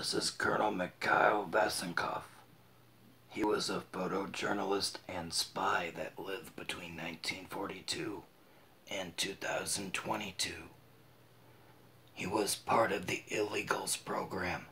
This is Colonel Mikhail Vasenkov. He was a photojournalist and spy that lived between 1942 and 2022. He was part of the illegals program